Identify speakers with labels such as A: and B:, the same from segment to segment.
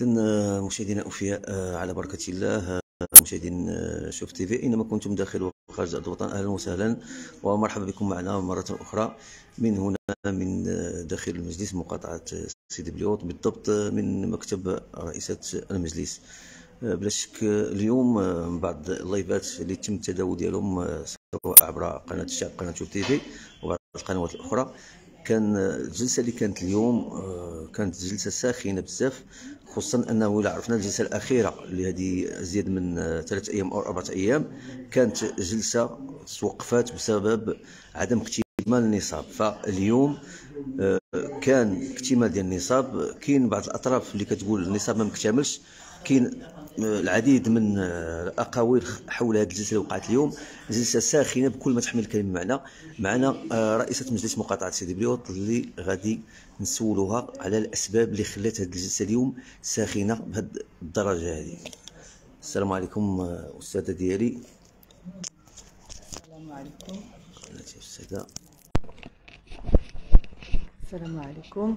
A: إذن مشاهدينا الأوفياء على بركة الله مشاهدين شوف تي في. أينما كنتم داخل وخارج أرض الوطن أهلا وسهلا ومرحبا بكم معنا مرة أخرى. من هنا من داخل المجلس مقاطعة سيدي بليوط بالضبط من مكتب رئيسة المجلس. بلا شك اليوم بعض اللايفات اللي تم التداول ديالهم سواء عبر قناة الشعب قناة شوف تي في وبعض القنوات الأخرى. كان الجلسة اللي كانت اليوم آه، كانت جلسة ساخنة بزاف. خصوصا أنه الا عرفنا الجلسة الأخيرة اللي هذه ازيد من ثلاث أيام أو أربعة أيام كانت جلسة توقفات بسبب عدم اكتمال النصاب. فاليوم آه، كان اكتمال ديال النصاب. كاين بعض الأطراف اللي كتقول النصاب ما مكتملش. كاين العديد من الاقاويل حول هذه الجلسه اللي وقعت اليوم. جلسه ساخنه بكل ما تحمل الكلمة معنى معنا آه، رئيسة مجلس مقاطعة سيدي بليوط اللي غادي نسولوها على الأسباب اللي خلات هذه الجلسة اليوم ساخنة بهذه الدرجة هذه السلام عليكم آه، أستاذة ديالي.
B: السلام عليكم.
A: أستاذة.
B: السلام عليكم.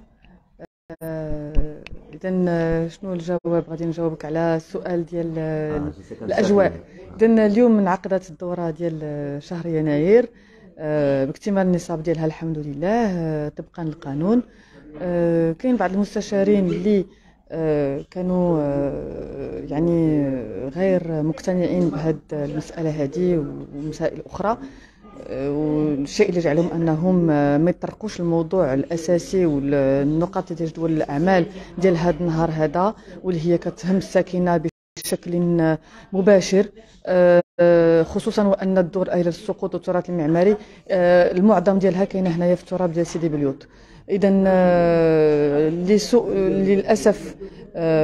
B: آه، اذا آه، شنو الجواب؟ غادي نجاوبك على السؤال ديال آه، الأجواء. اذا اليوم انعقدت الدورة ديال شهر يناير باكتمال النصاب ديالها الحمد لله طبقا للقانون. كاين بعض المستشارين اللي كانوا يعني غير مقتنعين بهذه المسألة هذه ومسائل أخرى. والشيء اللي جعلهم أنهم ما يطرقوش الموضوع الأساسي والنقاط ديال جدول الأعمال ديال هذا النهار هذا واللي هي كتهم الساكنة بشكل مباشر خصوصا وأن الدور إلى السقوط والتراث المعماري المعظم ديالها كاينة هنايا في التراب ديال سيدي بليوت اذا للأسف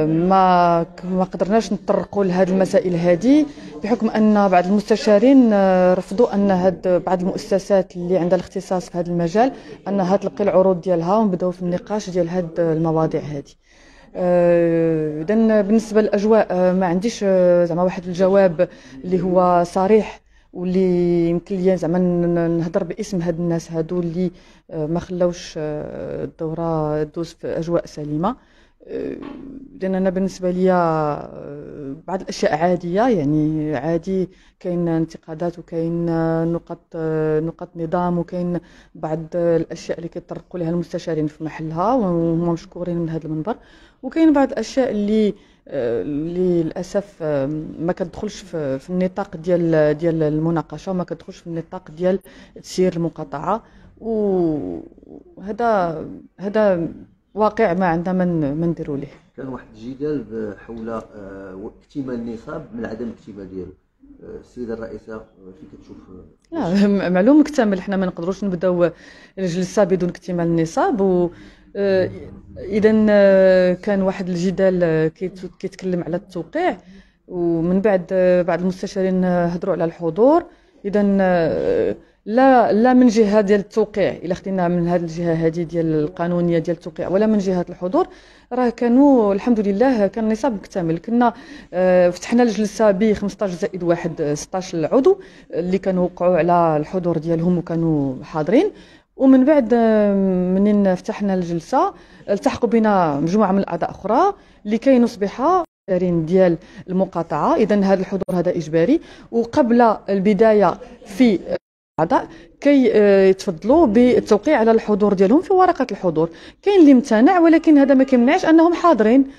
B: ما ما قدرناش نطرقوا لهذه المسائل هذه بحكم أن بعض المستشارين آه، رفضوا أن هاد بعض المؤسسات اللي عندها الاختصاص في هذا المجال انها تلقي العروض ديالها ونبداو في النقاش ديال هاد المواضيع هذه آه، اذا بالنسبة للأجواء آه، ما عنديش زعما واحد الجواب اللي هو صريح واللي يمكن لي زعما نهضر باسم هاد الناس هادو اللي ما خلاوش الدورة دوز في أجواء سليمة. لأن أنا بالنسبة لي آه، بعض الأشياء عادية يعني عادي كاين انتقادات وكاين نقط نقط نظام وكاين بعض الأشياء اللي كيطرقوا لها المستشارين في محلها وهم مشكورين من هذا المنبر. وكاين بعض الأشياء اللي اللي للأسف آه، ما كتدخلش في, في النطاق ديال ديال المناقشة وما كتدخلش في النطاق ديال تسيير المقاطعة. وهذا هذا واقع ما عندنا من ما نديروا ليه.
A: كان واحد الجدال حول آه، اكتمال النصاب من عدم الاكتمال ديالو. آه، السيدة الرئيسة كيف كتشوف؟
B: لا معلوم مكتمل. حنا ما نقدروش نبداو الجلسة بدون اكتمال النصاب و آه، إذا كان واحد الجدال كيتكلم على التوقيع ومن بعد بعض المستشارين هضروا على الحضور. إذا لا لا من جهة ديال التوقيع إلا خدينا من هذه الجهة هذه ديال القانونية ديال التوقيع ولا من جهة الحضور. راه كانوا الحمد لله كان النصاب مكتمل. كنا آه، فتحنا الجلسة ب 15 زائد واحد 16 عضو اللي كانوا وقعوا على الحضور ديالهم وكانوا حاضرين. ومن بعد آه، منين فتحنا الجلسة التحقوا بنا مجموعة من الأعضاء أخرى لكي نصبح ديال المقاطعة. اذا هذا الحضور هذا إجباري. وقبل البداية في الأعضاء كي آه، يتفضلوا بالتوقيع على الحضور ديالهم في ورقة الحضور. كاين اللي امتنع ولكن هذا ما كيمنعش أنهم حاضرين.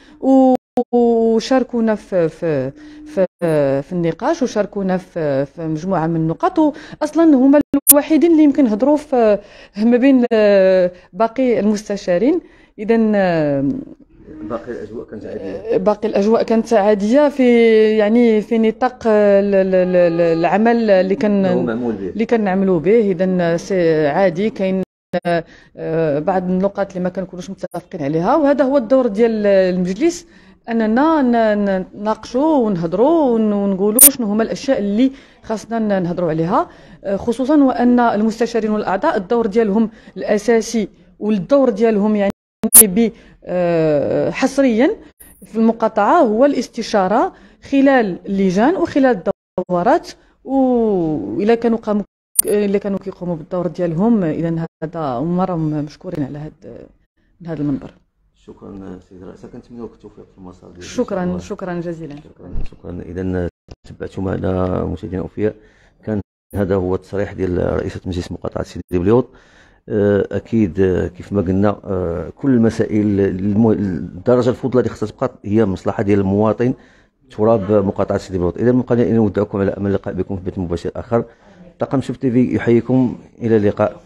B: وشاركونا في في في, في النقاش وشاركونا في, في مجموعة من النقاط. واصلا هما الوحيدين اللي يمكن يهضروا في ما بين باقي المستشارين. اذا
A: باقي الأجواء كانت عادية.
B: باقي الأجواء كانت عادية في يعني في نطاق العمل اللي كان اللي كنعملوا به. اذا عادي. كاين آه، بعض النقاط اللي ما كنكونوش متفقين عليها. وهذا هو الدور ديال المجلس. أننا نناقشوا ونهضروا ونقولوا شنو هما الأشياء اللي خاصنا نهضروا عليها. آه، خصوصا وأن المستشارين والأعضاء الدور ديالهم الأساسي والدور ديالهم يعني آه، حصريا في المقاطعة هو الاستشارة خلال اللجان وخلال الدورات. وإلا كانوا قاموا إلا كانوا كيقوموا بالدور ديالهم إذا هذا هم راهم مشكورين على هذا هذا المنبر.
A: شكرا سيدي الرئيس. كنتمنى لك التوفيق في المسار ديالك.
B: شكرا شكرا. جزيلا.
A: شكرا شكرا. اذا تبعتم معنا مشاهدينا الاوفياء كان هذا هو التصريح ديال رئيسة مجلس مقاطعة سيدي بليوط. آه، أكيد آه، كيف ما قلنا آه، كل المسائل الدرجه الفضلى اللي خصها تبقى هي مصلحة ديال المواطن تراب مقاطعة سيدي بليوط. اذا ان نودعكم على أمل اللقاء بكم في بث مباشر آخر. طاقم شوف تي في يحييكم. إلى اللقاء.